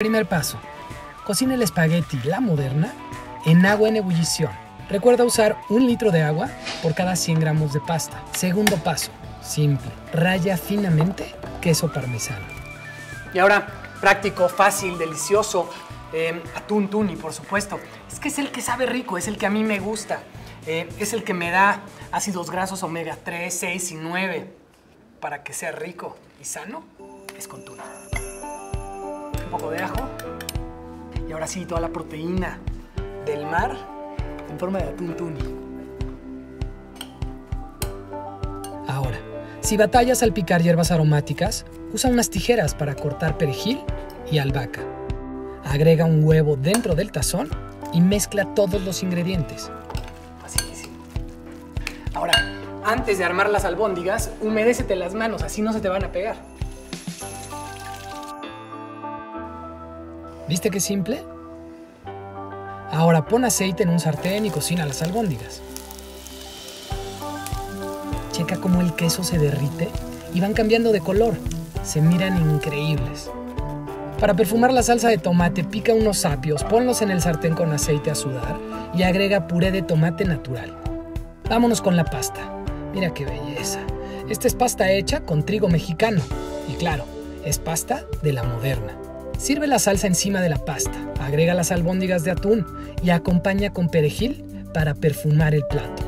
Primer paso. Cocina el espagueti, la moderna, en agua en ebullición. Recuerda usar un litro de agua por cada 100 gramos de pasta. Segundo paso. Simple. Raya finamente queso parmesano. Y ahora, práctico, fácil, delicioso. eh, atún tuni, por supuesto. Es que es el que sabe rico, es el que a mí me gusta. Eh, es el que me da ácidos grasos omega 3, 6 y 9. Para que sea rico y sano, es con tuna. Un poco de ajo. Y ahora sí, toda la proteína del mar en forma de atún tuni. Ahora, si batallas al picar hierbas aromáticas, usa unas tijeras para cortar perejil y albahaca. Agrega un huevo dentro del tazón y mezcla todos los ingredientes. Facilísimo. Ahora, antes de armar las albóndigas, humedécete las manos, así no se te van a pegar. ¿Viste qué simple? Ahora pon aceite en un sartén y cocina las albóndigas. Checa cómo el queso se derrite y van cambiando de color. Se miran increíbles. Para perfumar la salsa de tomate, pica unos apios, ponlos en el sartén con aceite a sudar y agrega puré de tomate natural. Vámonos con la pasta. Mira qué belleza. Esta es pasta hecha con trigo mexicano. Y claro, es pasta de la moderna. Sirve la salsa encima de la pasta, agrega las albóndigas de atún y acompaña con perejil para perfumar el plato.